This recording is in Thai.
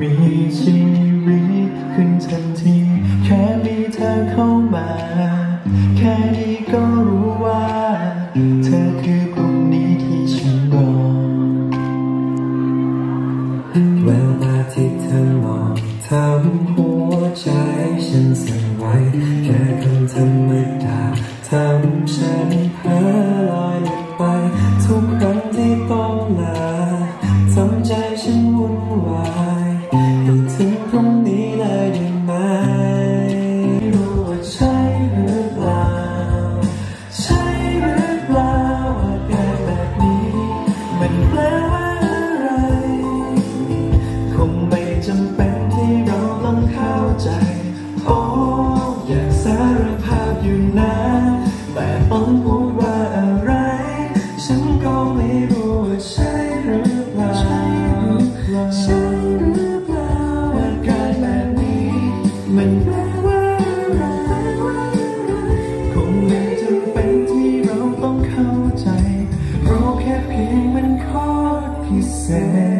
มีชีวิตขึ้นทันทีแค่มีเธอเข้ามา แค่นี้ก็รู้ว่า เธอคือคนนี้ที่ฉันรอเวลาที่เธอมองทำหัวใจฉันสั่นไหวแค่คำธรรมดาทำฉันเพ้อลอยไป ทุกครั้งที่ต้องลาทำใจฉัน ฉันก็ไม่รู้ว่าใช่หรือเปล่าใช่หรือเปล่าใช่หรือเปล่าว่าการแบบนี้ มันแปลว่าอะไรคงไม่จำเป็นที่เราต้องเข้าใจ เพราะแค่เพียงมันข้อพิเศษ